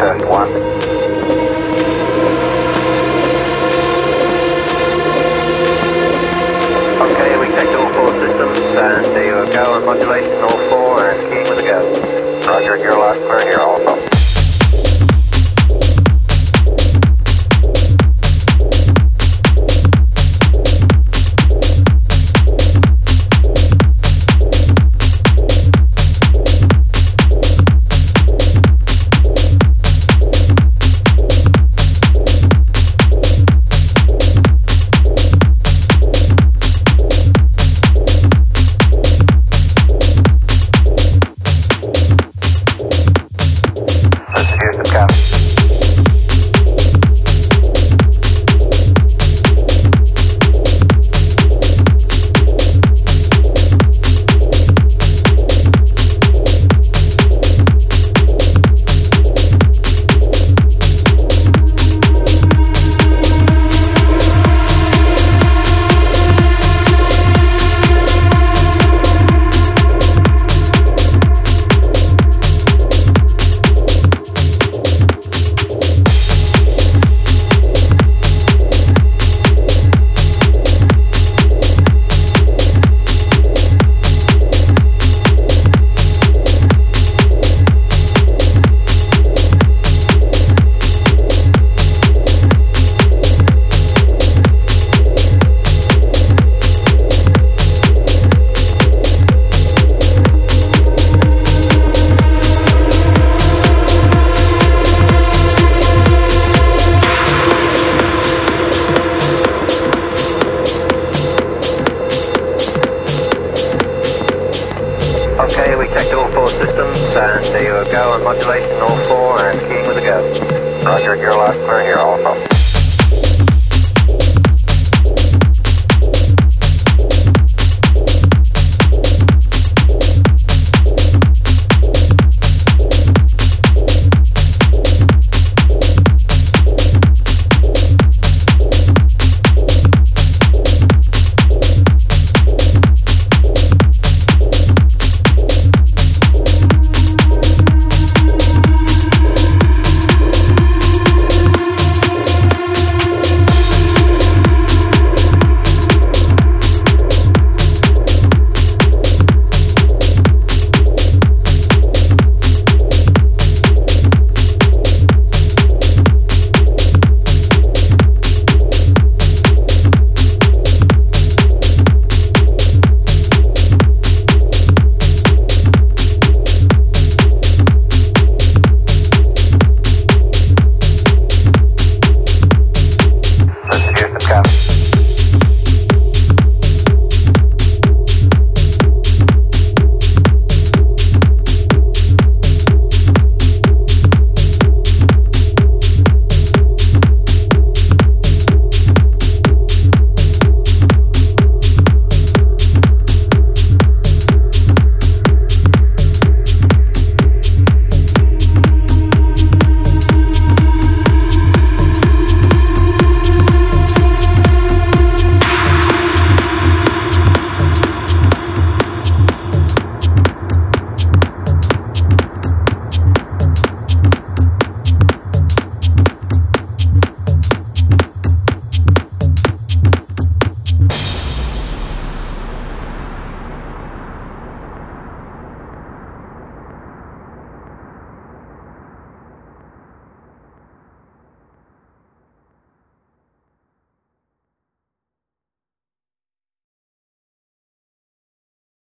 Canada 1. Okay, we take all four systems and there you go on modulation here also.